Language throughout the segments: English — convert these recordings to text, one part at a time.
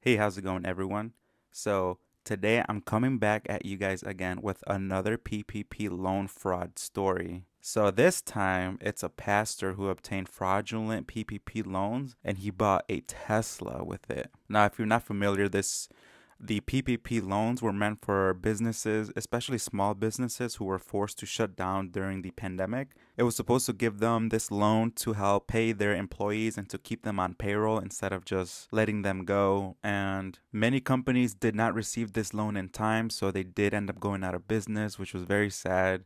Hey, how's it going, everyone? So, today I'm coming back at you guys again with another PPP loan fraud story. So, this time it's a pastor who obtained fraudulent PPP loans and he bought a Tesla with it. Now, if you're not familiar, this the PPP loans were meant for businesses, especially small businesses who were forced to shut down during the pandemic. It was supposed to give them this loan to help pay their employees and to keep them on payroll instead of just letting them go. And many companies did not receive this loan in time, so they did end up going out of business, which was very sad.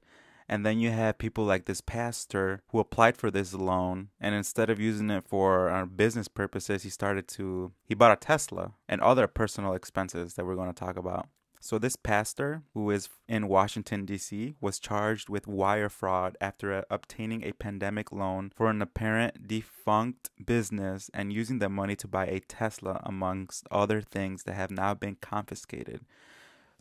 And then you have people like this pastor who applied for this loan, and instead of using it for uh, business purposes, he started to he bought a Tesla and other personal expenses that we're going to talk about. So this pastor, who is in Washington D.C., was charged with wire fraud after uh, obtaining a pandemic loan for an apparent defunct business and using the money to buy a Tesla, amongst other things that have now been confiscated.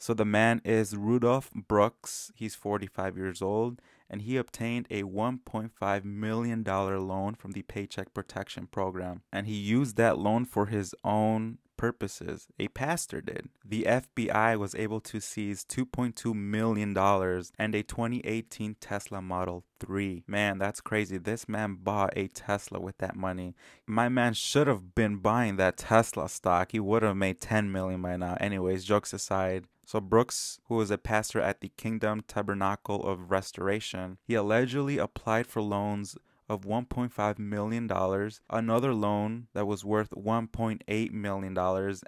So the man is Rudolph Brooks. He's 45 years old and he obtained a $1.5 million loan from the Paycheck Protection Program. And he used that loan for his own purposes. A pastor did. The FBI was able to seize $2.2 million and a 2018 Tesla Model 3. Man, that's crazy. This man bought a Tesla with that money. My man should have been buying that Tesla stock. He would have made 10 million by now. Anyways, jokes aside, so Brooks, who was a pastor at the Kingdom Tabernacle of Restoration, he allegedly applied for loans of $1.5 million, another loan that was worth $1.8 million,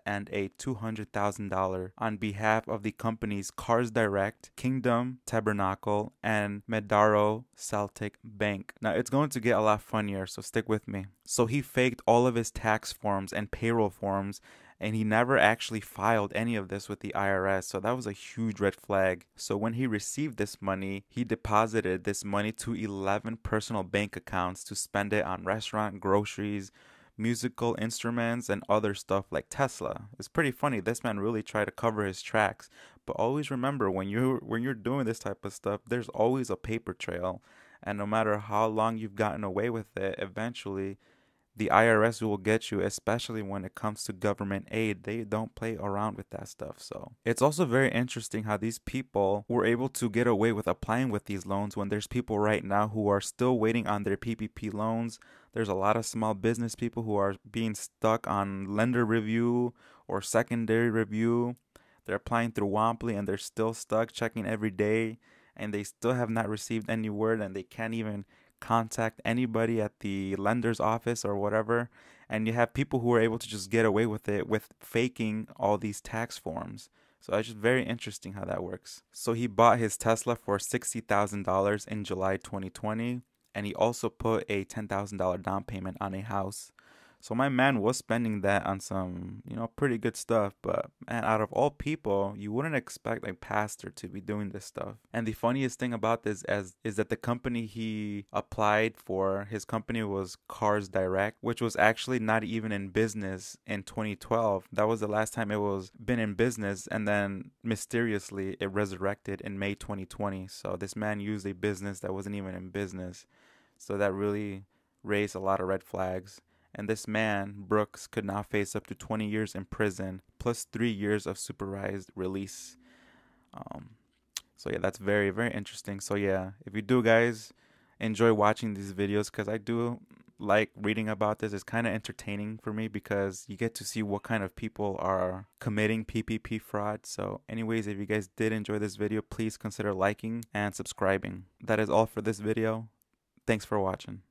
and a $200,000 on behalf of the companies Cars Direct, Kingdom Tabernacle, and Medaro Celtic Bank. Now it's going to get a lot funnier, so stick with me. So he faked all of his tax forms and payroll forms and he never actually filed any of this with the IRS. So that was a huge red flag. So when he received this money, he deposited this money to 11 personal bank accounts to spend it on restaurant, groceries, musical instruments and other stuff like Tesla. It's pretty funny. This man really tried to cover his tracks. But always remember when you when you're doing this type of stuff, there's always a paper trail. And no matter how long you've gotten away with it, eventually the IRS will get you, especially when it comes to government aid. They don't play around with that stuff. So it's also very interesting how these people were able to get away with applying with these loans when there's people right now who are still waiting on their PPP loans. There's a lot of small business people who are being stuck on lender review or secondary review. They're applying through Womply and they're still stuck checking every day and they still have not received any word and they can't even contact anybody at the lender's office or whatever and you have people who are able to just get away with it with faking all these tax forms. So it's just very interesting how that works. So he bought his tesla for $60000 in july 2020 and he also put a $10000 down payment on a house so my man was spending that on some, you know, pretty good stuff. But man, out of all people, you wouldn't expect a pastor to be doing this stuff. And the funniest thing about this as is that the company he applied for, his company was Cars Direct, which was actually not even in business in 2012. That was the last time it was been in business, and then mysteriously it resurrected in May 2020. So this man used a business that wasn't even in business. So that really raised a lot of red flags and this man, Brooks, could now face up to 20 years in prison plus three years of supervised release. Um, so yeah, that's very very interesting. So yeah, if you do guys enjoy watching these videos, because I do like reading about this, it's kind of entertaining for me because you get to see what kind of people are committing PPP fraud. So, anyways, if you guys did enjoy this video, please consider liking and subscribing. That is all for this video. Thanks for watching.